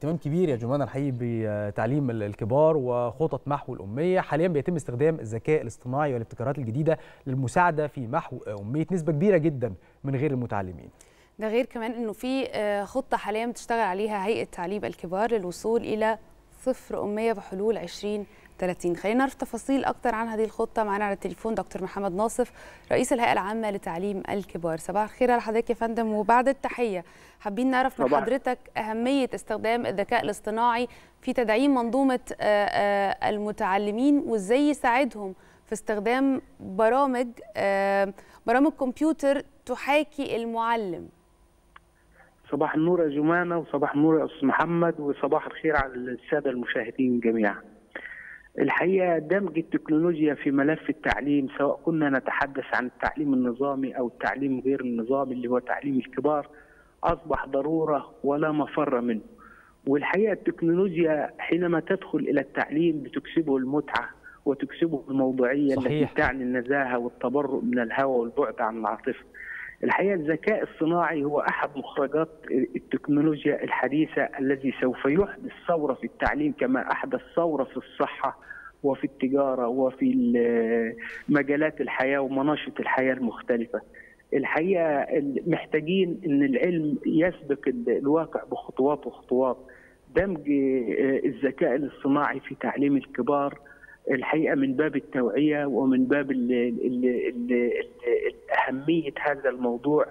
اهتمام كبير يا جمانة الحقيقي بتعليم الكبار وخطط محو الأمية. حاليا بيتم استخدام الذكاء الاصطناعي والابتكارات الجديدة للمساعدة في محو أمية نسبة كبيرة جدا من غير المتعلمين. ده غير كمان إنه في خطة حاليا بتشتغل عليها هيئة تعليم الكبار للوصول إلى صفر أمية بحلول 2030 خلينا نعرف تفاصيل أكتر عن هذه الخطة. معانا على التليفون دكتور محمد ناصف رئيس الهيئة العامة لتعليم الكبار. صباح الخير على حضرتك يا فندم وبعد التحية حابين نعرف من حضرتك أهمية استخدام الذكاء الاصطناعي في تدعيم منظومة المتعلمين وإزاي يساعدهم في استخدام برامج برامج كمبيوتر تحاكي المعلم. صباح النور يا جمانة وصباح النور يا أستاذ محمد وصباح الخير على السادة المشاهدين جميعا. الحقيقة دمج التكنولوجيا في ملف التعليم سواء كنا نتحدث عن التعليم النظامي أو التعليم غير النظامي اللي هو تعليم الكبار أصبح ضرورة ولا مفر منه. والحقيقة التكنولوجيا حينما تدخل إلى التعليم بتكسبه المتعة وتكسبه الموضوعية صحيح. التي تعني النزاهة والتبرؤ من الهوى والبعد عن العاطفة. الحقيقة الذكاء الصناعي هو أحد مخرجات التكنولوجيا الحديثة الذي سوف يحدث ثورة في التعليم كما أحدث ثورة في الصحة وفي التجارة وفي مجالات الحياة ومناشط الحياة المختلفة. الحقيقة محتاجين إن العلم يسبق الواقع بخطوات وخطوات. دمج الذكاء الاصطناعي في تعليم الكبار الحقيقة من باب التوعية ومن باب أهمية هذا الموضوع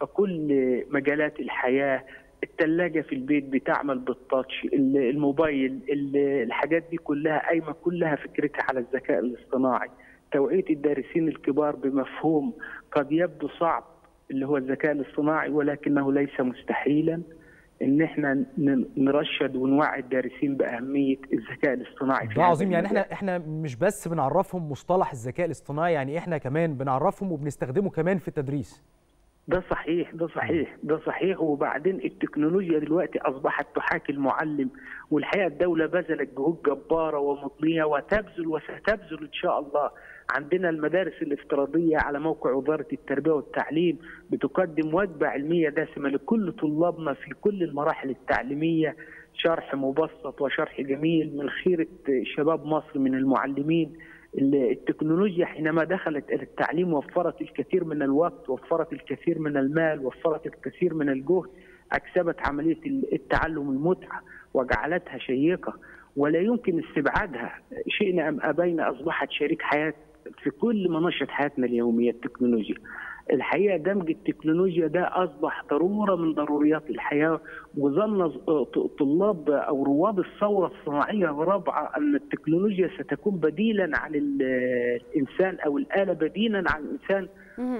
فكل مجالات الحياة الثلاجه في البيت بتعمل بالتاتش الموبايل الحاجات دي كلها قايمة كلها فكرتها على الذكاء الاصطناعي. توعية الدارسين الكبار بمفهوم قد يبدو صعب اللي هو الذكاء الاصطناعي ولكنه ليس مستحيلا. إن إحنا نرشد ونوعي الدارسين بأهمية الذكاء الاصطناعي ده عظيم. يعني إحنا إحنا مش بس بنعرفهم مصطلح الذكاء الاصطناعي يعني إحنا كمان بنعرفهم وبنستخدمه كمان في التدريس. ده صحيح ده صحيح. ده صحيح. وبعدين التكنولوجيا دلوقتي أصبحت تحاكي المعلم والحقيقة الدولة بذلت جهود جبارة ومضنيه وتبذل وستبذل إن شاء الله. عندنا المدارس الافتراضية على موقع وزارة التربية والتعليم بتقدم وجبة علمية دسمة لكل طلابنا في كل المراحل التعليمية. شرح مبسط وشرح جميل من خيرة شباب مصر من المعلمين. التكنولوجيا حينما دخلت إلى التعليم وفرت الكثير من الوقت وفرت الكثير من المال وفرت الكثير من الجهد أكسبت عملية التعلم المتعة وجعلتها شيقة. ولا يمكن استبعادها شئنا أم أبينا أصبحت شريك حياة في كل مناشط حياتنا اليومية التكنولوجيا. الحقيقة دمج التكنولوجيا ده أصبح ضرورة من ضروريات الحياة وظن طلاب أو رواد الثورة الصناعية الرابعه أن التكنولوجيا ستكون بديلا عن الإنسان أو الآلة بديلا عن الإنسان.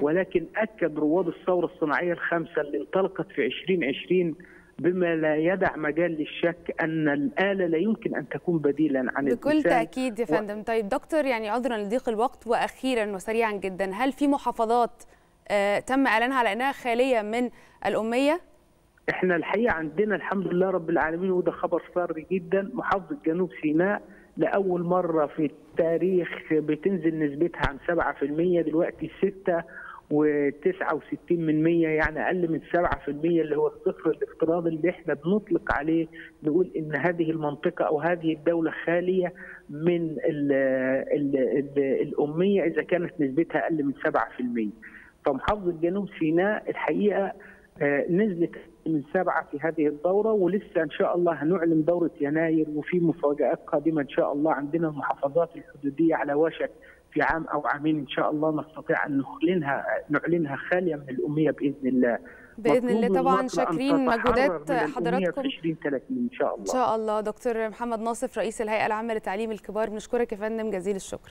ولكن أكد رواد الثورة الصناعية الخمسه اللي انطلقت في 2020 بما لا يدع مجال للشك أن الآلة لا يمكن أن تكون بديلا عن بكل الانسان تأكيد يا فندم. و... طيب دكتور يعني عذرا لضيق الوقت وأخيرا وسريعا جدا هل في محافظات تم إعلانها على إنها خالية من الأمية إحنا الحقيقة عندنا الحمد لله رب العالمين وده خبر ساري جدا محافظة جنوب سيناء لأول مرة في التاريخ بتنزل نسبتها عن 7% دلوقتي 6 و69 من 100 يعني أقل من 7% اللي هو الصفر الافتراضي اللي إحنا بنطلق عليه نقول إن هذه المنطقة أو هذه الدولة خالية من ال ال ال الأمية إذا كانت نسبتها أقل من 7%. فمحافظه جنوب سيناء الحقيقة نزلت من سبعة في هذه الدورة ولسه إن شاء الله هنعلن دورة يناير وفي مفاجآت قادمة إن شاء الله عندنا المحافظات الحدودية على وشك في عام أو عامين إن شاء الله نستطيع أن نعلنها نعلنها خالية من الأمية بإذن الله. بإذن الله طبعا شاكرين مجهودات حضراتكم 2030 إن شاء الله. إن شاء الله دكتور محمد ناصف رئيس الهيئة العامة لتعليم الكبار بنشكرك يا فندم جزيل الشكر.